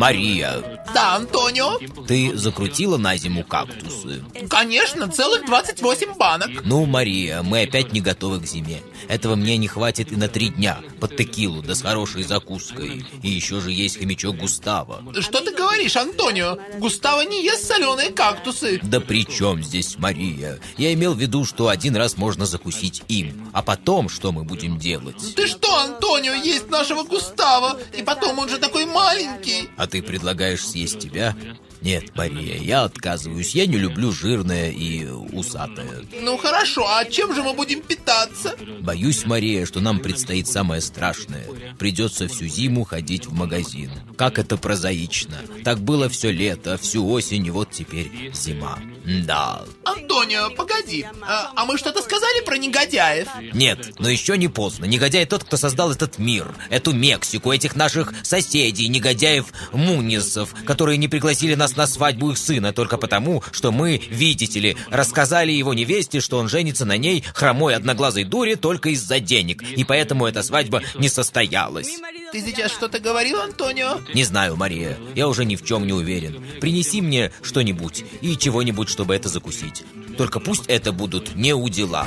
Мария, Да, Антонио. ты закрутила на зиму кактусы? Конечно, целых 28 банок. Ну, Мария, мы опять не готовы к зиме. Этого мне не хватит и на три дня. Под текилу, да с хорошей закуской. И еще же есть хомячок Густава. Что ты говоришь, Антонио? Густаво не ест соленые кактусы. Да при чем здесь Мария? Я имел в виду, что один раз можно закусить им. А потом что мы будем делать? Ты что, Антонио, есть нашего Густава? И потом он же такой маленький. А ты предлагаешь съесть тебя? Нет, Мария, я отказываюсь. Я не люблю жирное и усатое. Ну хорошо, а чем же мы будем питаться? Боюсь, Мария, что нам предстоит самое страшное. Придется всю зиму ходить в магазин. Как это прозаично. Так было все лето, всю осень, и вот теперь зима. Да. Антонио, погоди. А, а мы что-то сказали про негодяев? Нет, но еще не поздно. Негодяй тот, кто создал этот мир, эту Мексику, этих наших соседей, негодяев Мунисов, которые не пригласили нас на свадьбу их сына только потому, что мы, видите ли, рассказали его невесте, что он женится на ней хромой одноглазой дуре только из-за денег, и поэтому эта свадьба не состоялась. Ты сейчас что-то говорил, Антонио? Не знаю, Мария, я уже ни в чем не уверен. Принеси мне что-нибудь и чего-нибудь, чтобы это закусить. Только пусть это будут не удила.